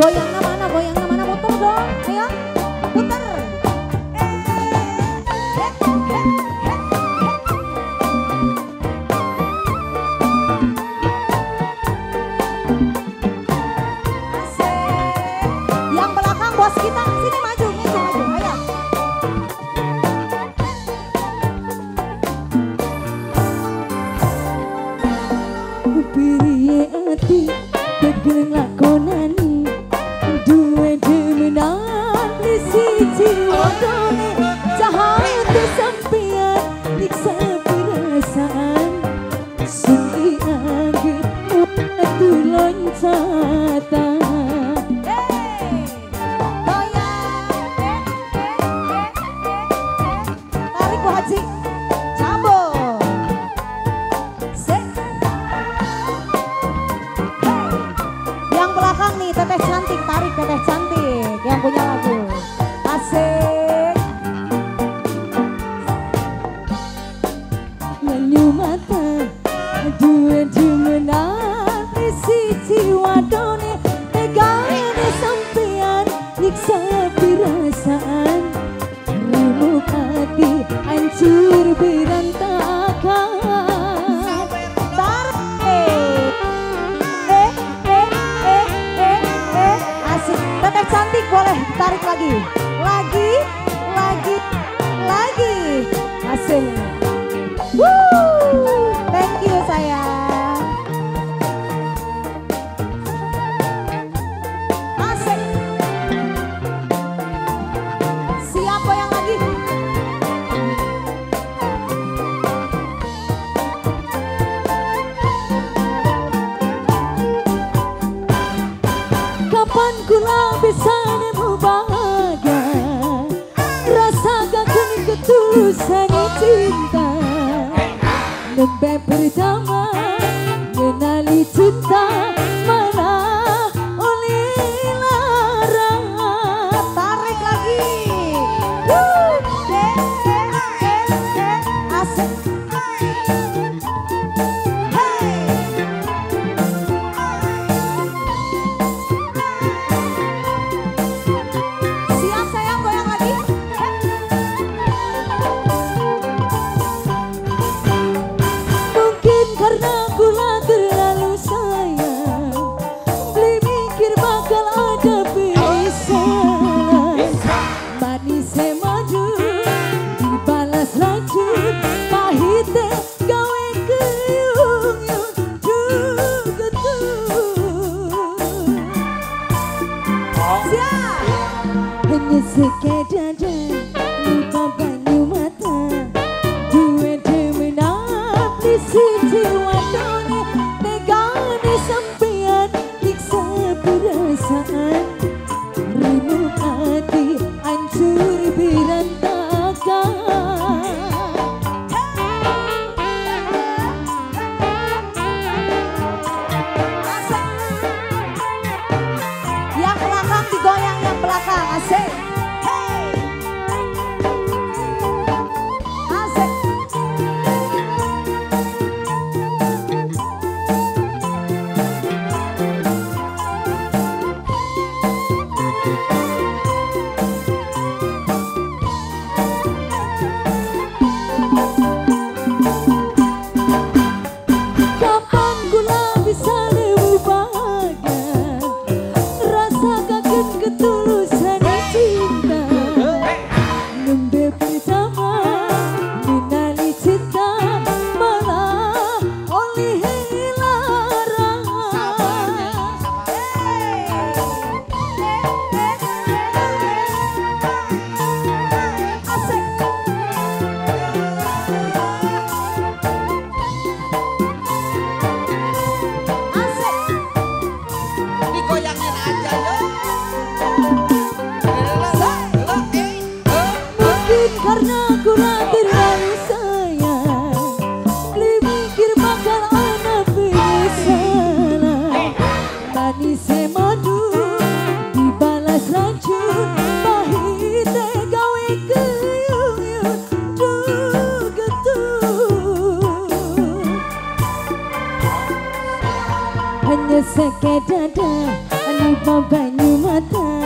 Goyangnya mana? Goyangnya mana? Putar dong. Ayo. Putar. Asik. thương lắm Dua demenan Siji wadone Tegane sampean Nyiksa perasaan Remuk hati Hancur berantakan. Eh, eh, eh, eh, eh. Cantik boleh tarik. Lagi, lagi, Kapan kula bisa nemu bahagia? Rasakan ketulusan cinta. Nembe pertama Menali cinta Sekedar lupa banyu mata Dua demenan di sisi wadone Tegane sampean nyiksa perasaan seke dada lupa banyu mata